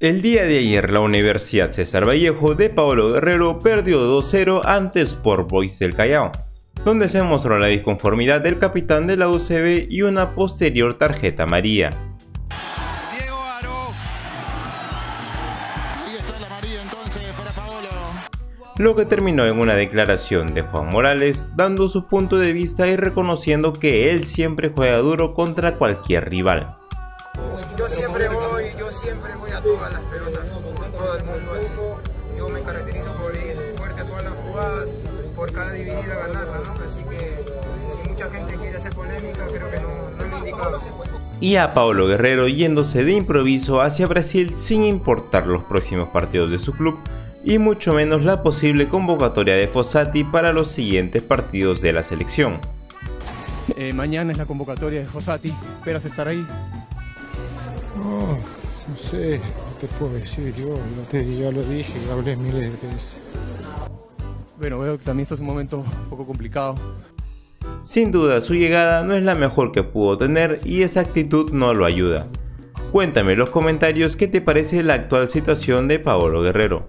El día de ayer la Universidad César Vallejo de Pablo Guerrero perdió 2-0 ante Sport Boys del Callao, donde se mostró la disconformidad del capitán de la UCB y una posterior tarjeta amarilla. Diego Aro. Ahí está la amarilla entonces para Paolo. Lo que terminó en una declaración de Juan Morales dando su punto de vista y reconociendo que él siempre juega duro contra cualquier rival. Yo siempre voy, yo siempre voy a todas las pelotas, con todo el mundo así. Yo me caracterizo por ir fuerte a todas las jugadas, por cada dividida ganarla, ¿no? Así que si mucha gente quiere hacer polémica, creo que no, no lo indicado. Y a Paulo Guerrero yéndose de improviso hacia Brasil sin importar los próximos partidos de su club y mucho menos la posible convocatoria de Fossati para los siguientes partidos de la selección. Eh, mañana es la convocatoria de Fossati, esperas estar ahí. No, no sé, no te puedo decir, yo no te, ya lo dije, hablé miles de veces. Bueno, veo que también esto es un momento un poco complicado. Sin duda su llegada no es la mejor que pudo tener y esa actitud no lo ayuda. Cuéntame en los comentarios qué te parece la actual situación de Paolo Guerrero.